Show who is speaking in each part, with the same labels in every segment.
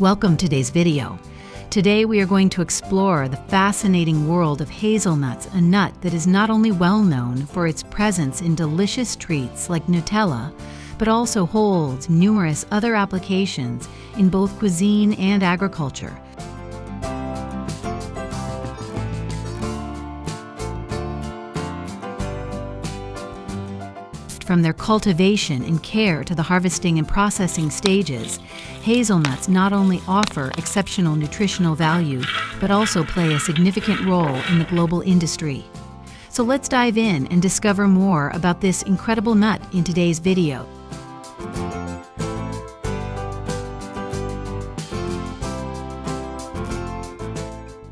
Speaker 1: Welcome to today's video. Today we are going to explore the fascinating world of hazelnuts, a nut that is not only well known for its presence in delicious treats like Nutella, but also holds numerous other applications in both cuisine and agriculture. From their cultivation and care to the harvesting and processing stages, hazelnuts not only offer exceptional nutritional value, but also play a significant role in the global industry. So let's dive in and discover more about this incredible nut in today's video.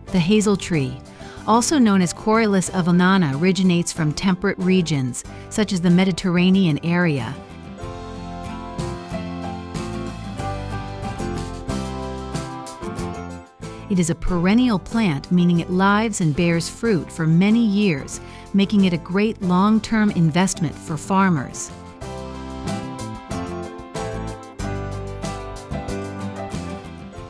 Speaker 1: The hazel tree, also known as Corylus avellana, originates from temperate regions, such as the Mediterranean area. It is a perennial plant, meaning it lives and bears fruit for many years, making it a great long-term investment for farmers.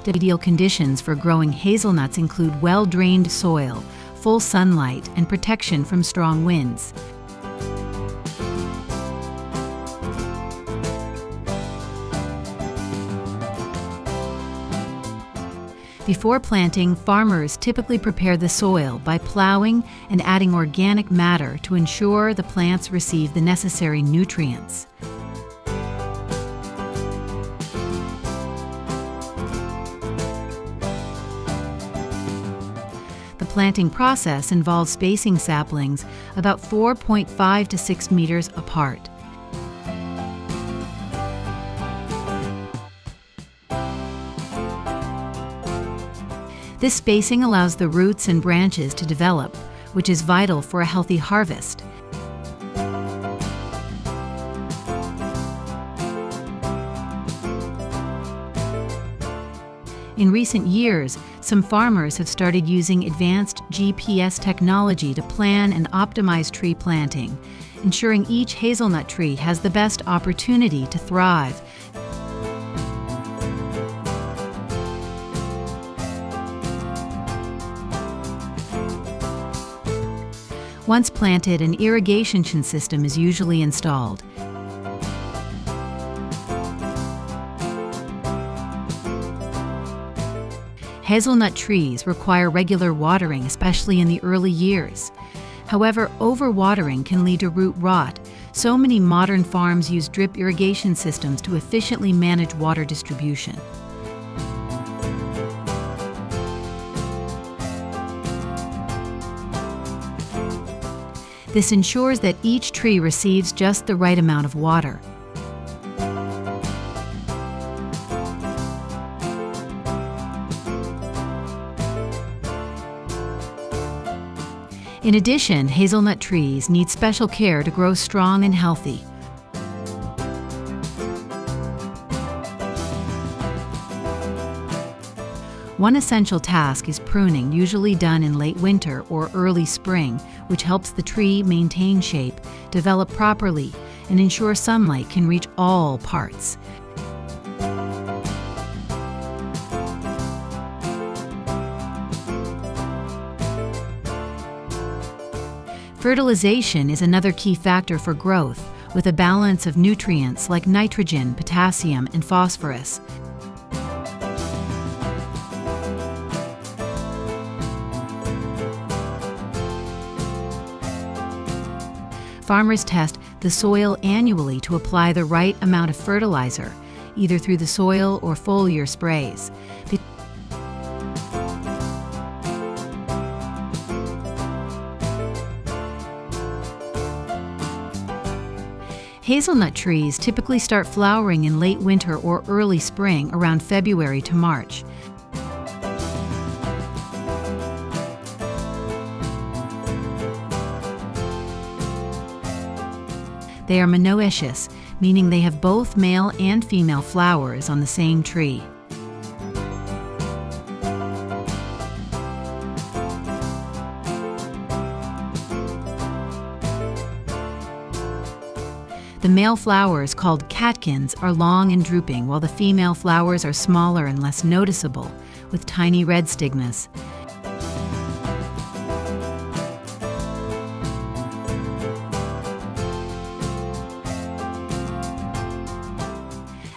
Speaker 1: Ideal conditions for growing hazelnuts include well-drained soil, full sunlight, and protection from strong winds. Before planting, farmers typically prepare the soil by plowing and adding organic matter to ensure the plants receive the necessary nutrients. Planting process involves spacing saplings about 4.5 to 6 meters apart. This spacing allows the roots and branches to develop, which is vital for a healthy harvest. In recent years, some farmers have started using advanced GPS technology to plan and optimize tree planting, ensuring each hazelnut tree has the best opportunity to thrive Once planted, an irrigation system is usually installed. Hazelnut trees require regular watering, especially in the early years. However, overwatering can lead to root rot, so many modern farms use drip irrigation systems to efficiently manage water distribution. This ensures that each tree receives just the right amount of water. In addition, hazelnut trees need special care to grow strong and healthy. One essential task is pruning, usually done in late winter or early spring, which helps the tree maintain shape, develop properly, and ensure sunlight can reach all parts. Fertilization is another key factor for growth, with a balance of nutrients like nitrogen, potassium, and phosphorus. Farmers test the soil annually to apply the right amount of fertilizer, either through the soil or foliar sprays. Hazelnut trees typically start flowering in late winter or early spring around February to March. They are monoecious, meaning they have both male and female flowers on the same tree. Male flowers, called catkins, are long and drooping, while the female flowers are smaller and less noticeable, with tiny red stigmas.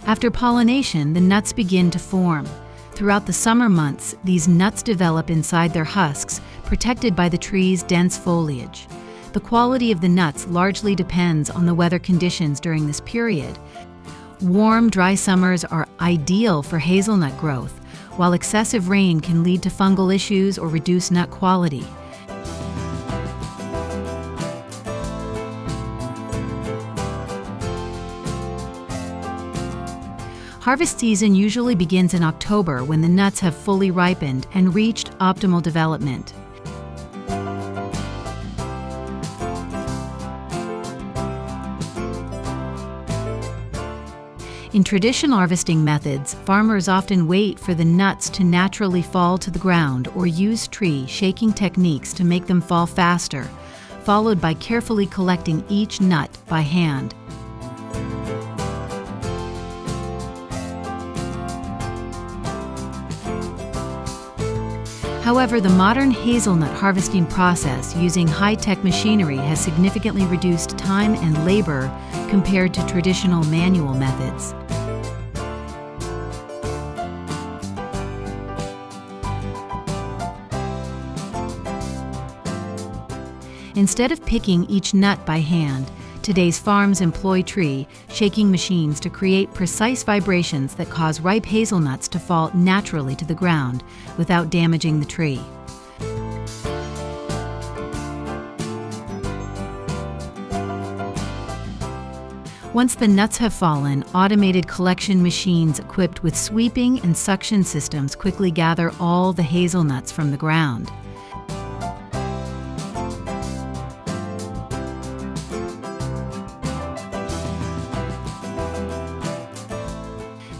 Speaker 1: After pollination, the nuts begin to form. Throughout the summer months, these nuts develop inside their husks, protected by the tree's dense foliage. The quality of the nuts largely depends on the weather conditions during this period. Warm, dry summers are ideal for hazelnut growth, while excessive rain can lead to fungal issues or reduce nut quality. Harvest season usually begins in October when the nuts have fully ripened and reached optimal development. In traditional harvesting methods, farmers often wait for the nuts to naturally fall to the ground or use tree shaking techniques to make them fall faster, followed by carefully collecting each nut by hand. However, the modern hazelnut harvesting process using high-tech machinery has significantly reduced time and labor compared to traditional manual methods. Instead of picking each nut by hand, Today's farms employ tree shaking machines to create precise vibrations that cause ripe hazelnuts to fall naturally to the ground without damaging the tree. Once the nuts have fallen, automated collection machines equipped with sweeping and suction systems quickly gather all the hazelnuts from the ground.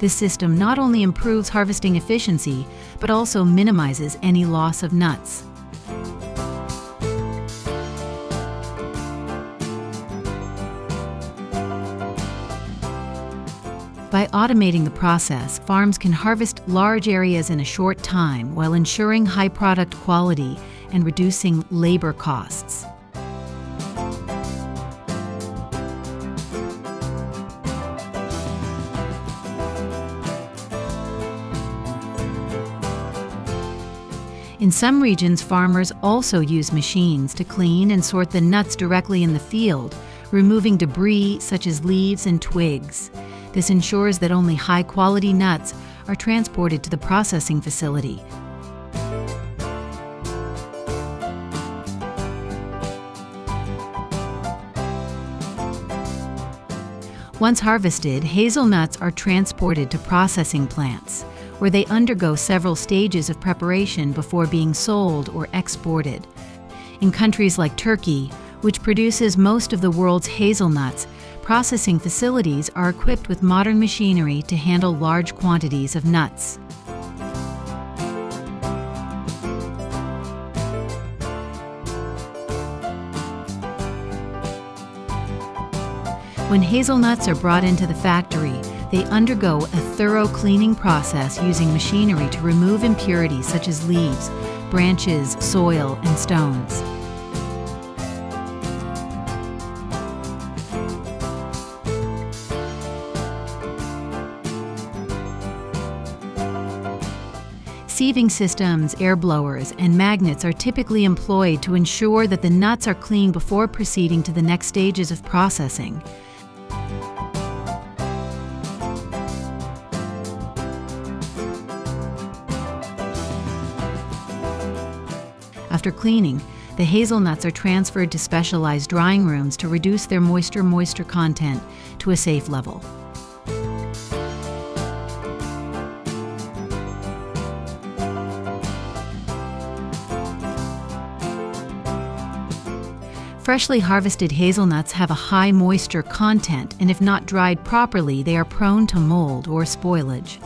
Speaker 1: This system not only improves harvesting efficiency, but also minimizes any loss of nuts. By automating the process, farms can harvest large areas in a short time while ensuring high product quality and reducing labor costs. In some regions, farmers also use machines to clean and sort the nuts directly in the field, removing debris such as leaves and twigs. This ensures that only high quality nuts are transported to the processing facility. Once harvested, hazelnuts are transported to processing plants where they undergo several stages of preparation before being sold or exported. In countries like Turkey, which produces most of the world's hazelnuts, processing facilities are equipped with modern machinery to handle large quantities of nuts. When hazelnuts are brought into the factory, they undergo a thorough cleaning process using machinery to remove impurities such as leaves, branches, soil, and stones. Sieving systems, air blowers, and magnets are typically employed to ensure that the nuts are clean before proceeding to the next stages of processing. After cleaning, the hazelnuts are transferred to specialized drying rooms to reduce their moisture-moisture content to a safe level. Freshly harvested hazelnuts have a high moisture content, and if not dried properly, they are prone to mold or spoilage.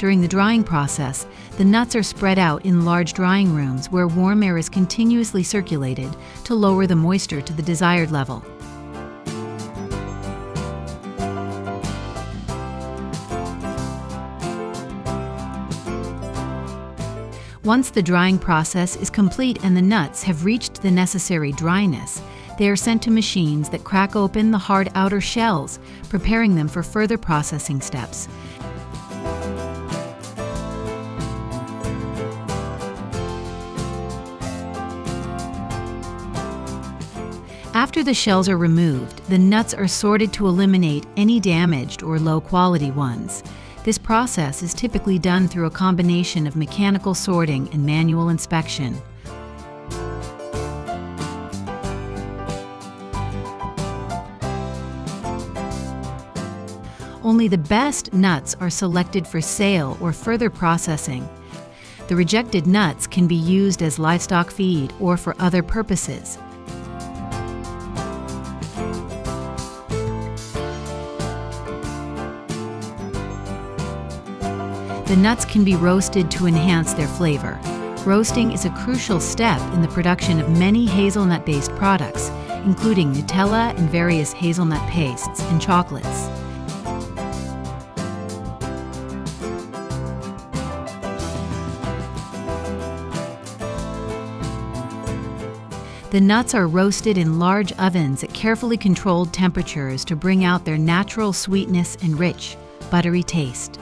Speaker 1: During the drying process, the nuts are spread out in large drying rooms where warm air is continuously circulated to lower the moisture to the desired level. Once the drying process is complete and the nuts have reached the necessary dryness, they are sent to machines that crack open the hard outer shells, preparing them for further processing steps. After the shells are removed, the nuts are sorted to eliminate any damaged or low quality ones. This process is typically done through a combination of mechanical sorting and manual inspection. Only the best nuts are selected for sale or further processing. The rejected nuts can be used as livestock feed or for other purposes. The nuts can be roasted to enhance their flavor. Roasting is a crucial step in the production of many hazelnut-based products, including Nutella and various hazelnut pastes and chocolates. The nuts are roasted in large ovens at carefully controlled temperatures to bring out their natural sweetness and rich, buttery taste.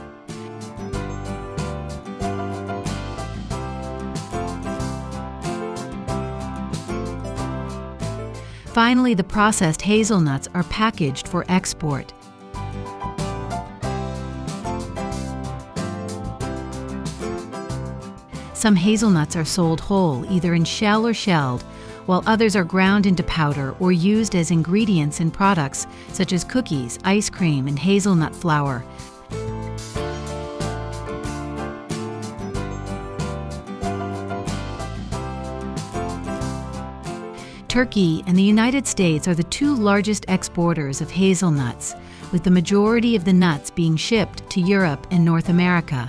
Speaker 1: Finally, the processed hazelnuts are packaged for export. Some hazelnuts are sold whole, either in shell or shelled, while others are ground into powder or used as ingredients in products such as cookies, ice cream, and hazelnut flour, Turkey and the United States are the two largest exporters of hazelnuts, with the majority of the nuts being shipped to Europe and North America.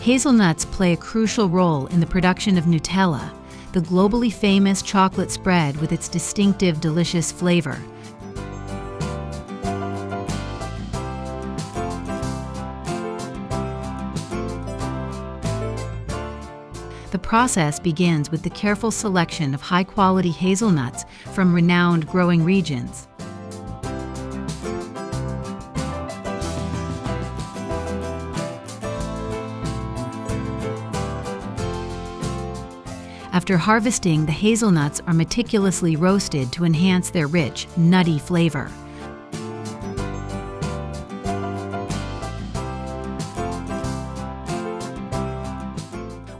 Speaker 1: Hazelnuts play a crucial role in the production of Nutella, the globally famous chocolate spread with its distinctive delicious flavor, The process begins with the careful selection of high-quality hazelnuts from renowned growing regions. After harvesting, the hazelnuts are meticulously roasted to enhance their rich, nutty flavor.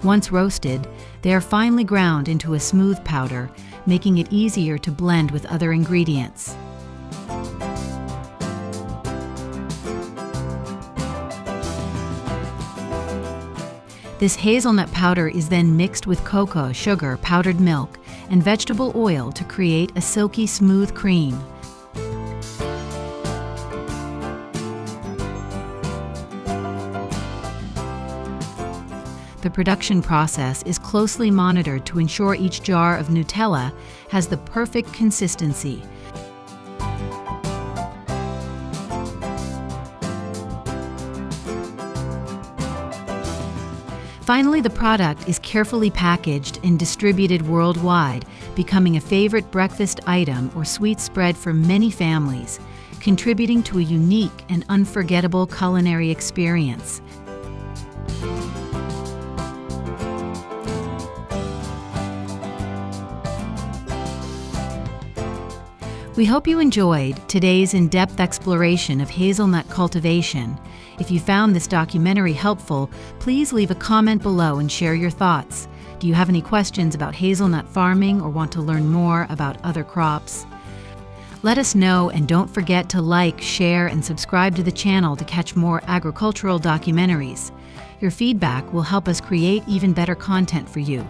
Speaker 1: Once roasted, they are finely ground into a smooth powder, making it easier to blend with other ingredients. This hazelnut powder is then mixed with cocoa, sugar, powdered milk, and vegetable oil to create a silky smooth cream. The production process is closely monitored to ensure each jar of Nutella has the perfect consistency. Finally, the product is carefully packaged and distributed worldwide, becoming a favorite breakfast item or sweet spread for many families, contributing to a unique and unforgettable culinary experience. We hope you enjoyed today's in depth exploration of hazelnut cultivation. If you found this documentary helpful, please leave a comment below and share your thoughts. Do you have any questions about hazelnut farming or want to learn more about other crops? Let us know and don't forget to like, share, and subscribe to the channel to catch more agricultural documentaries. Your feedback will help us create even better content for you.